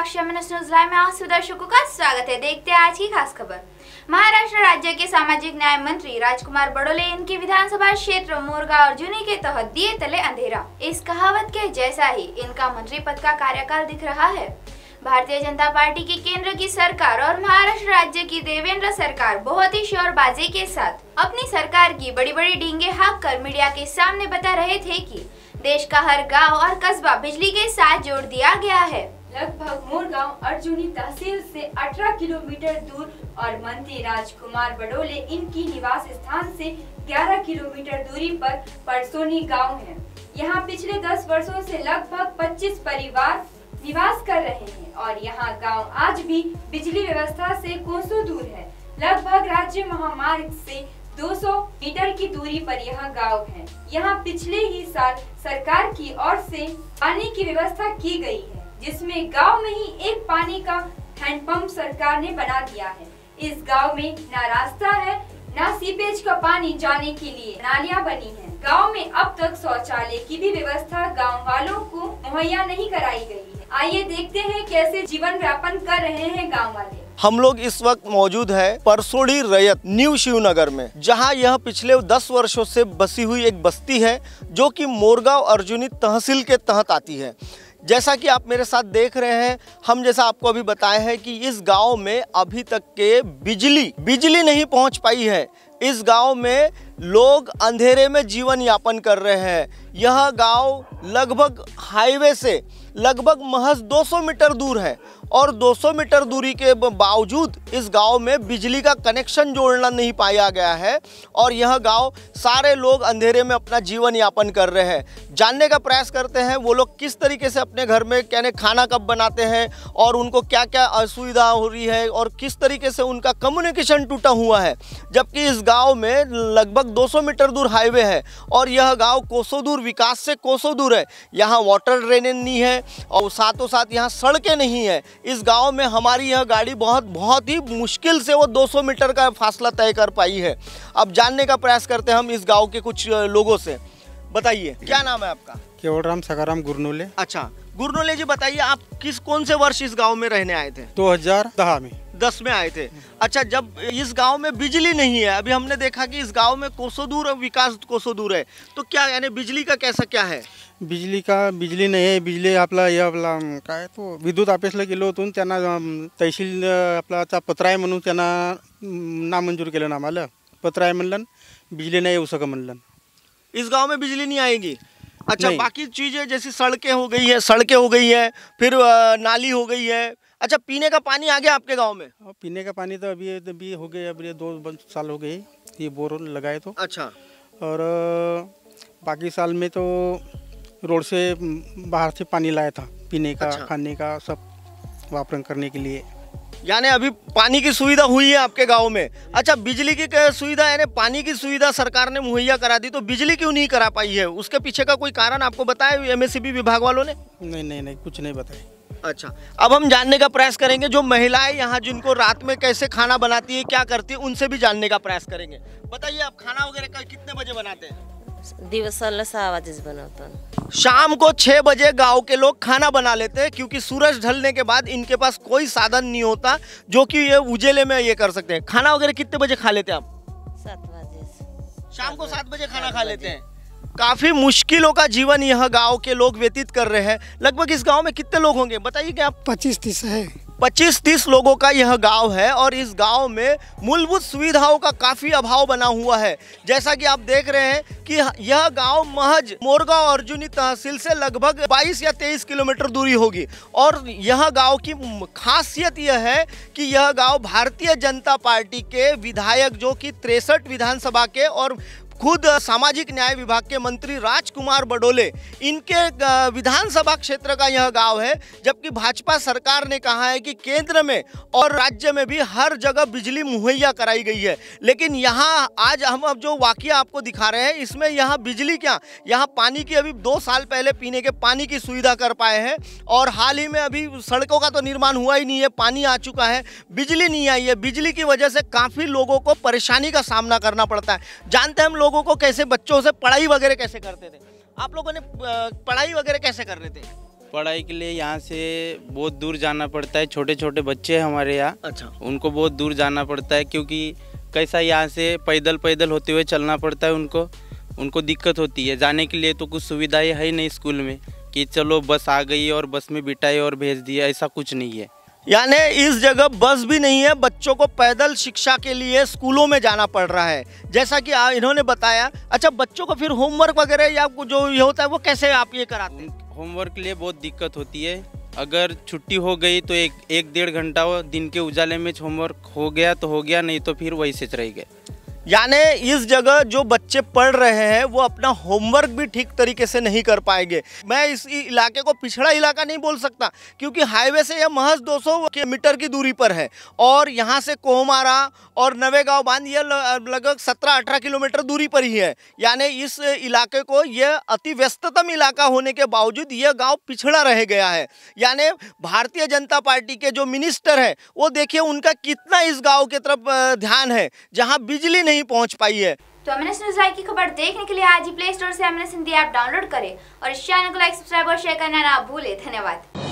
साक्षी में आप दर्शकों का स्वागत है। देखते हैं आज की खास खबर। महाराष्ट्र राज्य के सामाजिक न्याय मंत्री राजकुमार बडोले इनके विधानसभा क्षेत्र, मोरगा अर्जुनी के तहत दिए तले अंधेरा। इस कहावत के जैसा ही इनका मंत्री पद का कार्यकाल दिख रहा है। भारतीय जनता पार्टी की केंद्र की सरकार और महाराष्ट्र राज्य की देवेंद्र सरकार बहुत ही शोरबाजी के साथ अपनी सरकार की बड़ी बड़ी डींगे हाँक कर मीडिया के सामने बता रहे थे कि देश का हर गाँव और कस्बा बिजली के साथ जोड़ दिया गया है। लगभग मोरगांव अर्जुनी तहसील से 18 किलोमीटर दूर और मंत्री राजकुमार बडोले इनकी निवास स्थान से 11 किलोमीटर दूरी पर परसोनी गाँव है। यहाँ पिछले 10 वर्षों से लगभग 25 परिवार निवास कर रहे हैं और यहाँ गाँव आज भी बिजली व्यवस्था से कोसों दूर है। लगभग राज्य महामार्ग से 200 मीटर की दूरी पर यह गाँव है। यहाँ पिछले ही साल सरकार की ओर से पानी की व्यवस्था की गई है। जिसमें गाँव में ही एक पानी का हैंडपंप सरकार ने बना दिया है। इस गाँव में न रास्ता है, न सीपेज का पानी जाने के लिए नालियाँ बनी हैं। गाँव में अब तक शौचालय की भी व्यवस्था गाँव वालों को मुहैया नहीं कराई गई है। आइए देखते हैं कैसे जीवन व्यापन कर रहे हैं गाँव वाले। हम लोग इस वक्त मौजूद है परसोड़ी रैयत, न्यू शिवनगर में, जहाँ यह पिछले 10 वर्षों से बसी हुई एक बस्ती है, जो कि मोरगांव अर्जुनी तहसील के तहत आती है। जैसा कि आप मेरे साथ देख रहे हैं, हम जैसा आपको अभी बताए हैं कि इस गाँव में अभी तक के बिजली बिजली नहीं पहुँच पाई है। इस गाँव में लोग अंधेरे में जीवन यापन कर रहे हैं। यह गाँव लगभग हाईवे से लगभग महज 200 मीटर दूर है और 200 मीटर दूरी के बावजूद इस गाँव में बिजली का कनेक्शन जोड़ना नहीं पाया गया है और यह गाँव सारे लोग अंधेरे में अपना जीवन यापन कर रहे हैं। जानने का प्रयास करते हैं वो लोग किस तरीके से अपने घर में कहने खाना कब बनाते हैं और उनको क्या क्या असुविधा हो रही है और किस तरीके से उनका कम्युनिकेशन टूटा हुआ है। जबकि इस गाँव में लगभग दो मीटर दूर हाईवे है और यह गाँव कोसों दूर विकास से कोसों दूर है। यहाँ वाटर ड्रेनेज नहीं है और साथों साथ यहाँ सड़कें नहीं है। इस गाँव में हमारी यह गाड़ी बहुत बहुत ही मुश्किल से वो 200 मीटर का फासला तय कर पाई है। अब जानने का प्रयास करते हैं हम इस गाँव के कुछ लोगों से। बताइए क्या नाम है आपका? केवल राम सकाराम गुरनोले। अच्छा गुरनोले जी बताइए आप किस कौन से वर्ष इस गाँव में रहने आए थे? दो हज़ार दह में। दस में आए थे। अच्छा जब इस गाँव में बिजली नहीं है अभी हमने देखा कि इस गाँव में कोसों दूर और विकास कोसों दूर है तो क्या यानी बिजली का कैसा क्या है? बिजली का बिजली नाही आहे बिजली आपला हे आपला काय तो विद्युत ऑफिसला गेलो होतो त्यांना तहसील आपला पत्र आहे म्हणून त्यांना नामंजूर केलं ना आम्हाला. पत्र आहे म्हणलं बिजली नहीं येऊ सका म्हणलं इस गाँव में बिजली नहीं आएगी? अच्छा बाकी चीज़ें जैसी सड़कें हो गई है सड़कें हो गई है फिर नाली हो गई है अच्छा पीने का पानी आ गया आपके गाँव में? हाँ, पीने का पानी तो अभी अभी हो गए अभी दो साल हो गए ये बोर लगाए तो। अच्छा। और बाकी साल में तो रोड से बाहर से पानी लाया था पीने का अच्छा। खाने का सब वापरन करने के लिए। यानी अभी पानी की सुविधा हुई है आपके गाँव में। अच्छा बिजली की सुविधा यानी पानी की सुविधा सरकार ने मुहैया करा दी तो बिजली क्यों नहीं करा पाई है? उसके पीछे का कोई कारण आपको बताया एमएससीबी विभाग वालों ने? नहीं नहीं नहीं कुछ नहीं बताया। अच्छा अब हम जानने का प्रयास करेंगे जो महिलाएँ यहाँ जिनको रात में कैसे खाना बनाती है क्या करती है उनसे भी जानने का प्रयास करेंगे। बताइए आप खाना वगैरह कितने बजे बनाते हैं? दिवसाला सहा वाजेच बनवतो शाम को छह बजे गाँव के लोग खाना बना लेते हैं क्योंकि सूरज ढलने के बाद इनके पास कोई साधन नहीं होता जो कि ये उजेले में ये कर सकते हैं। खाना वगैरह कितने बजे खा लेते हैं आप? सात बजे शाम को सात बजे खाना खा लेते हैं। काफ़ी मुश्किलों का जीवन यह गाँव के लोग व्यतीत कर रहे हैं। लगभग इस गाँव में कितने लोग होंगे? बताइए क्या पच्चीस तीस है। पच्चीस तीस लोगों का यह गाँव है और इस गाँव में मूलभूत सुविधाओं का काफ़ी अभाव बना हुआ है। जैसा कि आप देख रहे हैं कि यह गाँव महज मोरगांव अर्जुनी तहसील से लगभग 22 या 23 किलोमीटर दूरी होगी और यह गाँव की खासियत यह है कि यह गाँव भारतीय जनता पार्टी के विधायक जो कि तिरसठ विधानसभा के और खुद सामाजिक न्याय विभाग के मंत्री राजकुमार बडोले, इनके विधानसभा क्षेत्र का यह गाँव है, जबकि भाजपा सरकार ने कहा है कि केंद्र में और राज्य में भी हर जगह बिजली मुहैया कराई गई है। लेकिन यहाँ आज हम अब जो वाक्य आपको दिखा रहे हैं, इसमें यहाँ बिजली क्या? यहाँ पानी की अभी दो साल पहले पीने के पानी की सुविधा कर पाए हैं, और हाल ही में अभी सड़कों का तो निर्माण हुआ ही नहीं है, पानी आ चुका है, बिजली नहीं आई है, बिजली की वजह से काफ़ी लोगों को परेशानी का सामना करना पड़ता है। जानते हैं हम लोग लोगों को कैसे बच्चों से पढ़ाई वगैरह कैसे करते थे? आप लोगों ने पढ़ाई वगैरह कैसे कर रहे थे? पढ़ाई के लिए यहाँ से बहुत दूर जाना पड़ता है। छोटे छोटे बच्चे हैं हमारे यहाँ। अच्छा। उनको बहुत दूर जाना पड़ता है क्योंकि कैसा यहाँ से पैदल पैदल होते हुए चलना पड़ता है उनको। उनको दिक्कत होती है। जाने के लिए तो कुछ सुविधाएँ है ही नहीं स्कूल में कि चलो बस आ गई और बस में बिठाए और भेज दिया ऐसा कुछ नहीं है। यानी इस जगह बस भी नहीं है, बच्चों को पैदल शिक्षा के लिए स्कूलों में जाना पड़ रहा है। जैसा कि इन्होंने बताया अच्छा बच्चों को फिर होमवर्क वगैरह या जो ये होता है, वो कैसे आप ये कराते हैं? होमवर्क के लिए बहुत दिक्कत होती है। अगर छुट्टी हो गई तो एक एक डेढ़ घंटा दिन के उजाले में होमवर्क हो गया तो हो गया, नहीं तो फिर वही से रह गए। यानी इस जगह जो बच्चे पढ़ रहे हैं, वो अपना होमवर्क भी ठीक तरीके से नहीं कर पाएँगे। मैं इस इलाके को पिछड़ा इलाका नहीं बोल सकता, क्योंकि हाईवे से यह महज 200 मीटर की दूरी पर है। और यहाँ से कोहमारा और नवेगांव बाँध, यह लगभग 17-18 किलोमीटर दूरी पर ही है। यानी इस इलाके को यह अति व्यस्ततम इलाका होने के बावजूद यह गाँव पिछड़ा रह गया है। यानी भारतीय जनता पार्टी के जो मिनिस्टर है, वो देखिए उनका कितना इस गाँव की तरफ़ ध्यान है। जहाँ बिजली नहीं पहुँच पाई है। तो एमएनएस न्यूज़ लाइव की खबर देखने के लिए आज ही प्ले स्टोर से हिंदी ऐप डाउनलोड करें और इस चैनल को लाइक सब्सक्राइब और शेयर करना ना भूले। धन्यवाद।